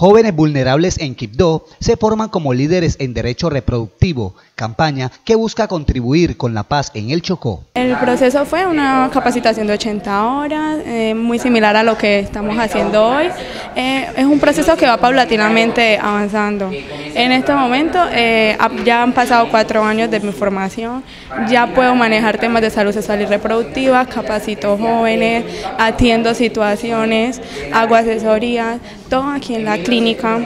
Jóvenes vulnerables en Quibdó se forman como líderes en derecho reproductivo, campaña que busca contribuir con la paz en el Chocó. El proceso fue una capacitación de 80 horas, eh, muy similar a lo que estamos haciendo hoy. Eh, es un proceso que va paulatinamente avanzando. En este momento eh, ya han pasado cuatro años de mi formación, ya puedo manejar temas de salud sexual y reproductiva, capacito jóvenes, atiendo situaciones, hago asesorías, todo aquí en la clínica,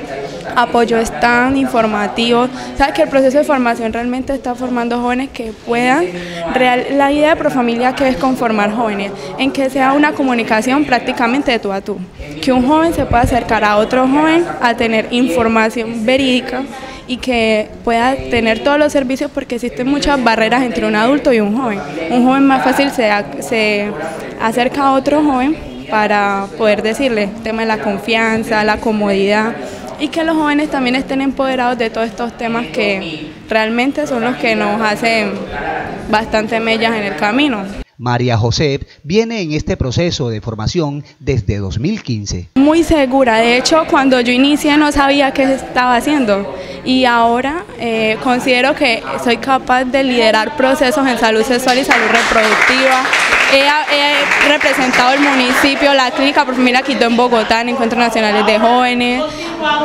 apoyo stand, informativo, sabes que el proceso de formación realmente está formando jóvenes que puedan, real, la idea de Profamilia que es conformar jóvenes, en que sea una comunicación prácticamente de tú a tú, que un joven se pueda acercar a otro joven a tener información verídica y que pueda tener todos los servicios porque existen muchas barreras entre un adulto y un joven. Un joven más fácil se, se acerca a otro joven para poder decirle el tema de la confianza, la comodidad y que los jóvenes también estén empoderados de todos estos temas que realmente son los que nos hacen bastante mellas en el camino. María José viene en este proceso de formación desde 2015. Muy segura, de hecho cuando yo inicié no sabía qué estaba haciendo y ahora eh, considero que soy capaz de liderar procesos en salud sexual y salud reproductiva, He, representado el municipio, la clínica por primera Quito en Bogotá en encuentros nacionales de jóvenes.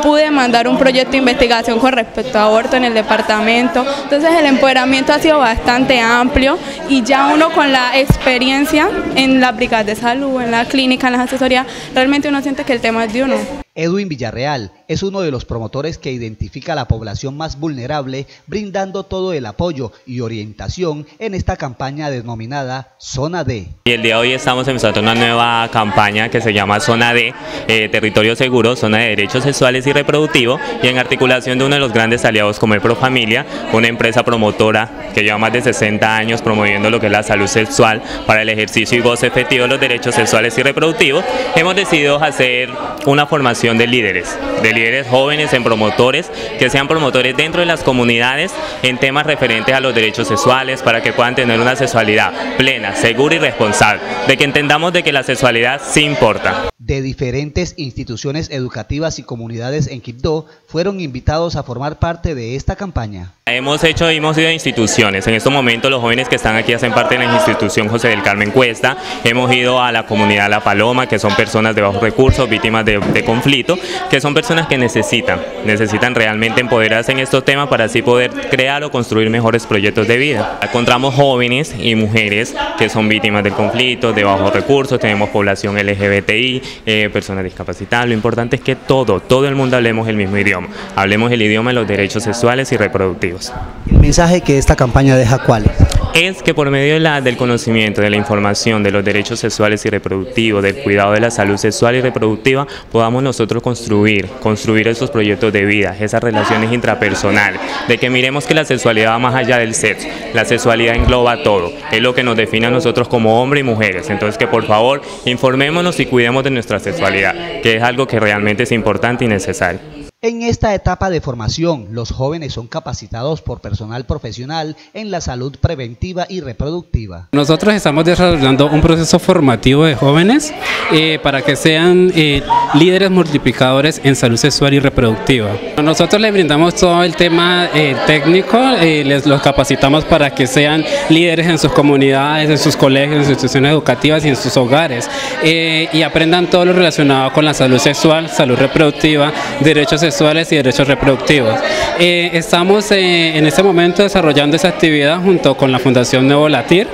Pude mandar un proyecto de investigación con respecto a aborto en el departamento. Entonces el empoderamiento ha sido bastante amplio y ya uno con la experiencia en la brigada de salud, en la clínica, en las asesorías, realmente uno siente que el tema es de uno. Edwin Villarreal es uno de los promotores que identifica a la población más vulnerable, brindando todo el apoyo y orientación en esta campaña denominada Zona D. Y el día de hoy estamos empezando una nueva campaña que se llama Zona D, eh, Territorio Seguro, Zona de Derechos Sexuales y Reproductivos, y en articulación de uno de los grandes aliados como el Profamilia, una empresa promotora que lleva más de 60 años promoviendo lo que es la salud sexual para el ejercicio y goce efectivo de los derechos sexuales y reproductivos, hemos decidido hacer una formación de líderes, de líderes jóvenes en promotores, que sean promotores dentro de las comunidades en temas referentes a los derechos sexuales, para que puedan tener una sexualidad plena, segura y responsable, de que entendamos de que la sexualidad sí importa de diferentes instituciones educativas y comunidades en Quibdó fueron invitados a formar parte de esta campaña. Hemos hecho, hemos ido a instituciones. En estos momentos los jóvenes que están aquí hacen parte de la institución José del Carmen Cuesta. Hemos ido a la comunidad La Paloma, que son personas de bajos recursos, víctimas de, de conflicto, que son personas que necesitan, necesitan realmente empoderarse en estos temas para así poder crear o construir mejores proyectos de vida. Encontramos jóvenes y mujeres que son víctimas del conflicto, de bajos recursos, tenemos población LGBTI, eh, personas discapacitadas. Lo importante es que todo, todo el mundo hablemos el mismo idioma. Hablemos el idioma de los derechos sexuales y reproductivos. ¿El mensaje que esta campaña deja cuál es? Es que por medio de la, del conocimiento, de la información, de los derechos sexuales y reproductivos, del cuidado de la salud sexual y reproductiva, podamos nosotros construir, construir esos proyectos de vida, esas relaciones intrapersonales, de que miremos que la sexualidad va más allá del sexo, la sexualidad engloba todo, es lo que nos define a nosotros como hombres y mujeres, entonces que por favor informémonos y cuidemos de nuestra sexualidad, que es algo que realmente es importante y necesario. En esta etapa de formación, los jóvenes son capacitados por personal profesional en la salud preventiva y reproductiva. Nosotros estamos desarrollando un proceso formativo de jóvenes eh, para que sean eh, líderes multiplicadores en salud sexual y reproductiva. Nosotros les brindamos todo el tema eh, técnico, les los capacitamos para que sean líderes en sus comunidades, en sus colegios, en sus instituciones educativas y en sus hogares y aprendan todo lo relacionado con la salud sexual, salud reproductiva, derechos sexuales y derechos reproductivos. Eh, estamos eh, en este momento desarrollando esa actividad junto con la Fundación Nuevo Latir,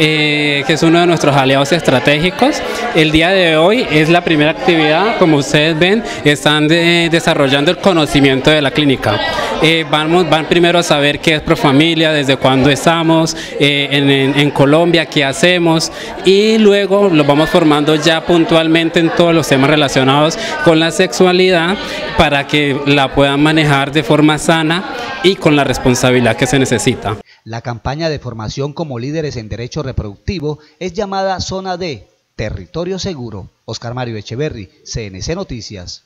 eh, que es uno de nuestros aliados estratégicos. El día de hoy es la primera actividad, como ustedes ven, están desarrollando el conocimiento de la clínica. vamos, van primero a saber qué es Profamilia, desde cuándo estamos en, en Colombia, qué hacemos y luego lo vamos formando ya puntualmente en todos los temas relacionados con la sexualidad para que la puedan manejar de forma sana y con la responsabilidad que se necesita. La campaña de formación como líderes en derecho reproductivo es llamada Zona D, Territorio Seguro. Oscar Mario Echeverry, CNC Noticias.